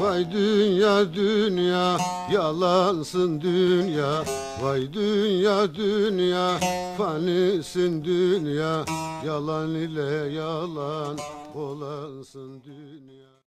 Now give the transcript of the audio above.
Vay dünya dünya yalansın dünya. Vay dünya dünya fanisin dünya. Yalan ile yalan olansın dünya.